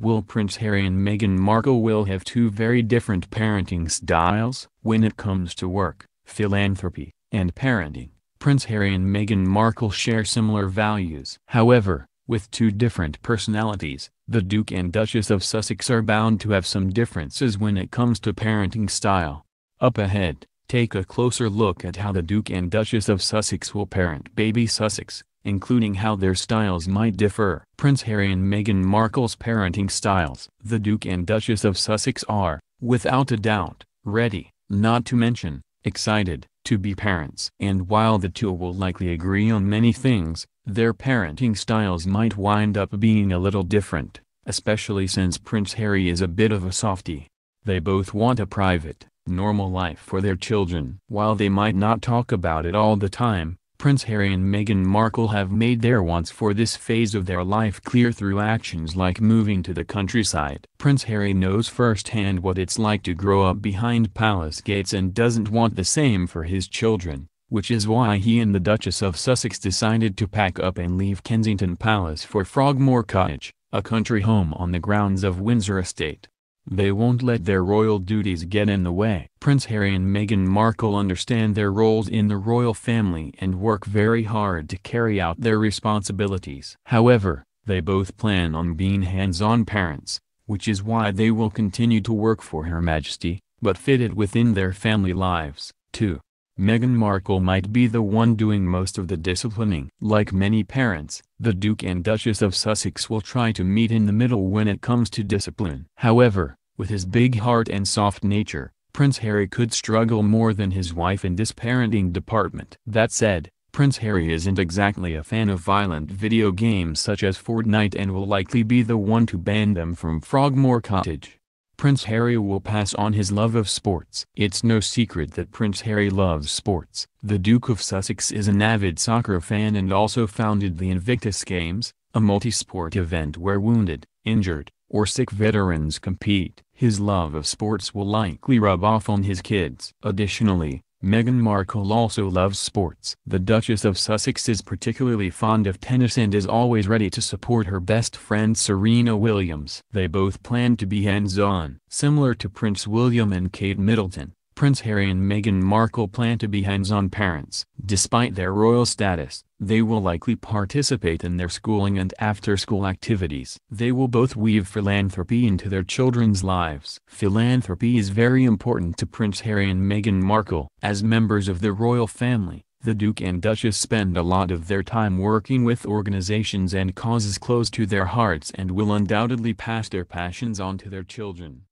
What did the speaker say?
Will Prince Harry and Meghan Markle will have two very different parenting styles? When it comes to work, philanthropy, and parenting, Prince Harry and Meghan Markle share similar values. However, with two different personalities, the Duke and Duchess of Sussex are bound to have some differences when it comes to parenting style. Up ahead, take a closer look at how the Duke and Duchess of Sussex will parent baby Sussex, including how their styles might differ. Prince Harry and Meghan Markle's parenting styles. The Duke and Duchess of Sussex are, without a doubt, ready, not to mention, excited, to be parents. And while the two will likely agree on many things, their parenting styles might wind up being a little different, especially since Prince Harry is a bit of a softie. They both want a private, normal life for their children. While they might not talk about it all the time, Prince Harry and Meghan Markle have made their wants for this phase of their life clear through actions like moving to the countryside. Prince Harry knows firsthand what it's like to grow up behind palace gates and doesn't want the same for his children, which is why he and the Duchess of Sussex decided to pack up and leave Kensington Palace for Frogmore Cottage, a country home on the grounds of Windsor Estate. They won't let their royal duties get in the way. Prince Harry and Meghan Markle understand their roles in the royal family and work very hard to carry out their responsibilities. However, they both plan on being hands-on parents, which is why they will continue to work for Her Majesty, but fit it within their family lives, too. Meghan Markle might be the one doing most of the disciplining. Like many parents, the Duke and Duchess of Sussex will try to meet in the middle when it comes to discipline. However, with his big heart and soft nature, Prince Harry could struggle more than his wife in this parenting department. That said, Prince Harry isn't exactly a fan of violent video games such as Fortnite and will likely be the one to ban them from Frogmore Cottage. Prince Harry will pass on his love of sports. It's no secret that Prince Harry loves sports. The Duke of Sussex is an avid soccer fan and also founded the Invictus Games, a multi-sport event where wounded, injured, or sick veterans compete. His love of sports will likely rub off on his kids. Additionally, Meghan Markle also loves sports. The Duchess of Sussex is particularly fond of tennis and is always ready to support her best friend Serena Williams. They both plan to be hands-on. Similar to Prince William and Kate Middleton, Prince Harry and Meghan Markle plan to be hands-on parents. Despite their royal status, they will likely participate in their schooling and after-school activities. They will both weave philanthropy into their children's lives. Philanthropy is very important to Prince Harry and Meghan Markle. As members of the royal family, the Duke and Duchess spend a lot of their time working with organizations and causes close to their hearts and will undoubtedly pass their passions on to their children.